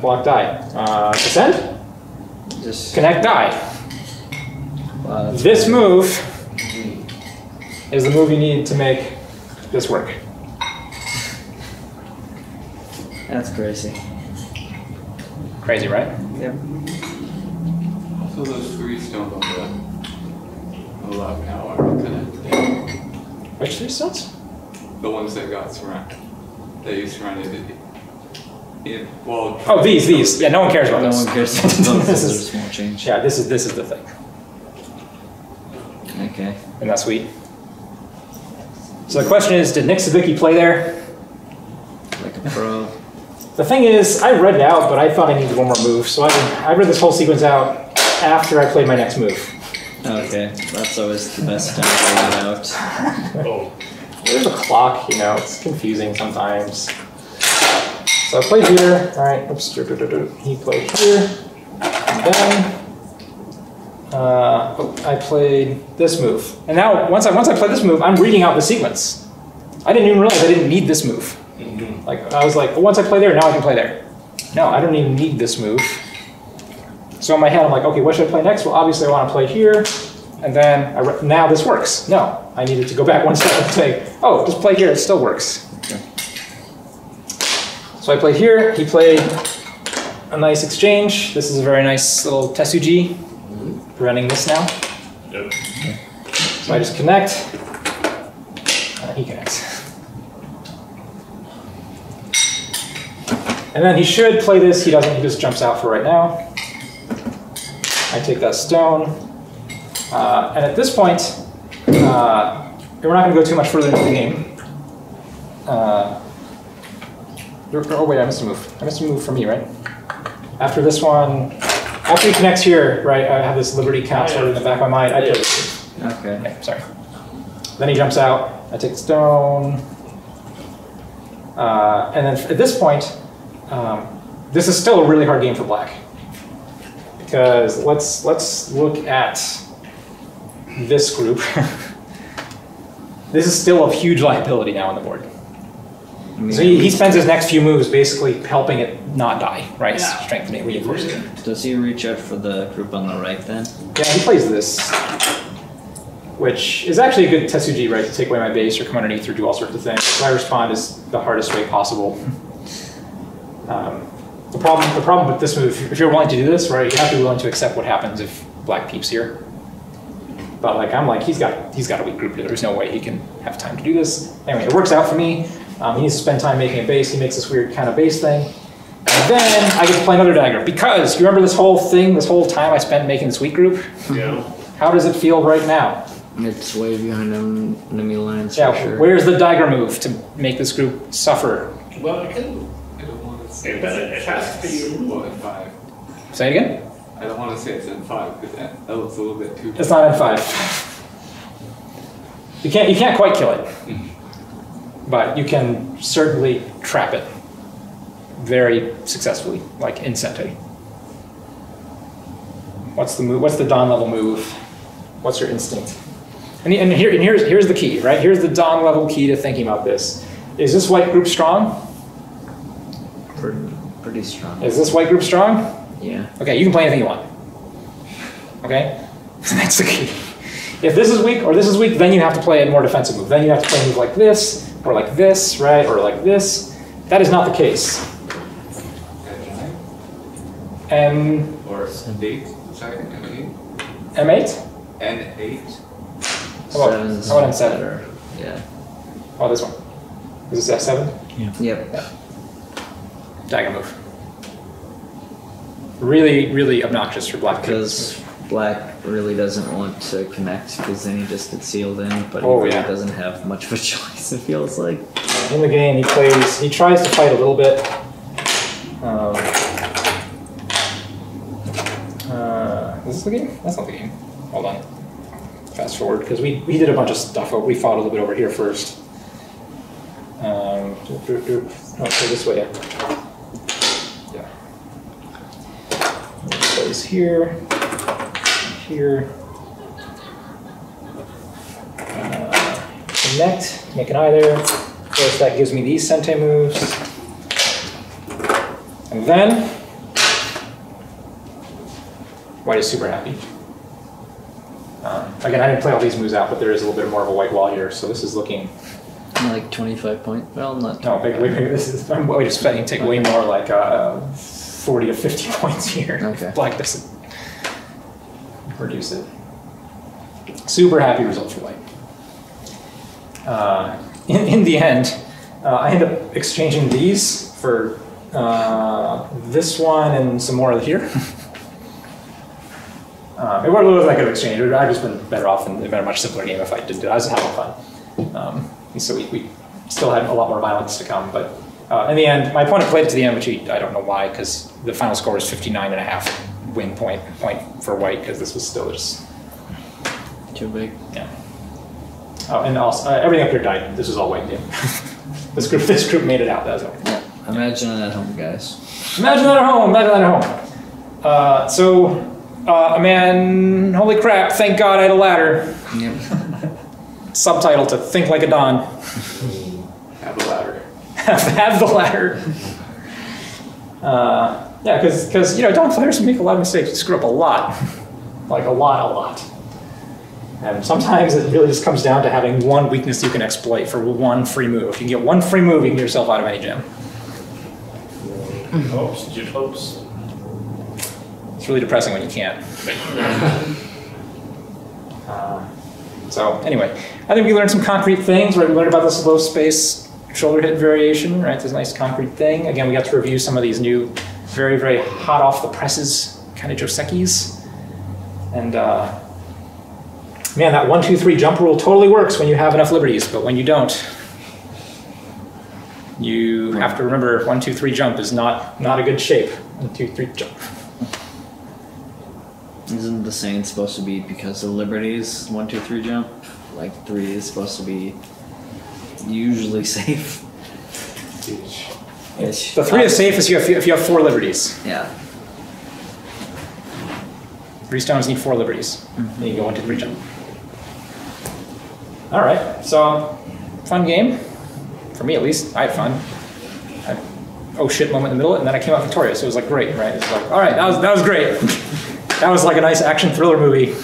Block die. Uh, descend. Just Connect die. wow, that's- This move is the move you need to make this work. That's crazy. Crazy, right? Yep. Also, those three stones on the, the left now are connected. Which three stones? The ones that got surrounded, that you surrounded it. In, well. Oh, these, these. Yeah, no one cares about No this. one cares. [laughs] this Those are is, small change. yeah, this is this is the thing. Okay. And that's sweet? So the question is, did Nick Sibicky play there? Like a pro. The thing is, I read it out, but I thought I needed one more move, so I, I read this whole sequence out after I played my next move. Okay, that's always the best time to read it out. [laughs] Oh, There's a clock, you know, it's confusing sometimes. So I played here, alright, oops, do, do, do, he played here, and then uh, oh, I played this move. And now, once I, once I play this move, I'm reading out the sequence. I didn't even realize I didn't need this move. Like, I was like, well, once I play there, now I can play there. No, I don't even need this move. So in my head, I'm like, okay, what should I play next? Well, obviously I want to play here, and then now this works. No, I needed to go back one step and say, oh, just play here, it still works. So I played here, he played a nice exchange. This is a very nice little Tesuji, running this now. Yep. So I just connect, uh, he connects. And then he should play this, he doesn't, he just jumps out for right now. I take that stone. Uh, and at this point, uh, we're not going to go too much further into the game. Uh, oh, wait, I missed a move. I missed a move for me, right? After this one, after he connects here, right, I have this Liberty count sort of in the back of my mind. I play. Okay. Okay, sorry. Then he jumps out. I take the stone. Uh, and then at this point, um, this is still a really hard game for black. Because let's let's look at this group. [laughs] this is still a huge liability now on the board. So he, he spends his next few moves basically helping it not die, right? Strengthening, reinforcing. Does he reach out for the group on the right then? Yeah, he plays this, which is actually a good Tesuji, right? To take away my base or come underneath or do all sorts of things. So I respond is the hardest way possible. Um, the problem, the problem with this move, if you're willing to do this, right, you have to be willing to accept what happens if black peeps here. But like I'm like he's got he's got a weak group. There's no way he can have time to do this. Anyway, it works out for me. Um, he needs to spend time making a base. He makes this weird kind of base thing. And then I get to play another dagger because you remember this whole thing, this whole time I spent making this weak group. Yeah. How does it feel right now? It's way behind en- enemy lines Yeah, for sure. where's the dagger move to make this group suffer? Well, I can. I don't want to say It better- it has to be- Well, in five. Say it again. I don't want to say it's in five because that, that looks a little bit too. It's not in five. You can't you can't quite kill it, mm-hmm. but you can certainly trap it very successfully, like in Sente. What's the move? What's the dan level move? What's your instinct? And, and here and here's here's the key, right? Here's the dan level key to thinking about this. Is this white group strong? Pretty, pretty strong. Is this white group strong? Yeah. Okay, you can play anything you want. Okay? [laughs] That's the key. If this is weak or this is weak, then you have to play a more defensive move. Then you have to play a move like this, or like this, right? Or like this. That is not the case. M Or eight, sorry, N eight. M8? N eight. How about, Seven's how about M7? better. Yeah. Oh, this one. Is this F7? Yeah. Yep. Dagger move. Really, really obnoxious for black Because Black really doesn't want to connect because then he just gets sealed in, but he Oh, really yeah. doesn't have much of a [laughs] choice. It feels like. In the game, he plays. He tries to fight a little bit. Um, uh, is this the game? That's not the game. Hold on. Fast forward because we we did a bunch of stuff. We fought a little bit over here first. Um, doop, doop, doop. No, go this way. Yeah. He plays here. Here. Uh, connect. Make an eye there. Of course, that gives me these Sente moves. And then, white is super happy. Um, again, I didn't play all these moves out, but there is a little bit more of a white wall here, so this is looking. Like 25 point. Well, not. No, big, way bigger. This is. [laughs] I'm just spending take way more, like uh, 40 to 50 [laughs] points here. Okay. Black doesn't reduce it. Super happy result for white. Uh, in, in the end, uh, I end up exchanging these for uh, this one and some more here. [laughs] um, it wasn't like an exchange. I'd just been better off in a much simpler game if I didn't do it. I was having fun. Um, so we, we still had a lot more violence to come. But uh, in the end, my opponent played it to the end, which he, I don't know why, because the final score was 59 and a half win point, point for white, because this was still just Too big. yeah. Oh, and also uh, everything up here died. This was all white game. [laughs] this group, this group made it out. That's all. Yeah. Imagine that at home, guys. Imagine that at home. Imagine that at home. Uh, so, uh, a man. Holy crap! Thank God I had a ladder. Yep. [laughs] Subtitle to Think Like a Dan. Have have, the ladder. Uh, yeah, because because you know dan players make a lot of mistakes. Screw up a lot, like a lot, a lot. And sometimes it really just comes down to having one weakness you can exploit for one free move. If you can get one free move, you can get yourself out of any jam. Hopes, dude hopes. It's really depressing when you can't. [laughs] Uh, so anyway, I think we learned some concrete things. Right, we learned about this low space shoulder hit variation. Right, this nice concrete thing. Again, we got to review some of these new, very very hot off the presses kind of Josekis. And uh, man, that one two three jump rule totally works when you have enough liberties, but when you don't. You have to remember one, two, three jump is not not a good shape. One, two, three jump. Isn't the saying supposed to be because of liberties? One, two, three jump. Like three is supposed to be usually safe. Ish. The three is safe if you have, if you have four liberties. Yeah. Three stones need four liberties. Mm-hmm. Then you go one, two, three, jump. All right, so fun game for me at least. I had fun. I oh shit moment in the middle, and then I came out victorious. It was like great, right? It's like all right, that was that was great. [laughs] that was like a nice action thriller movie.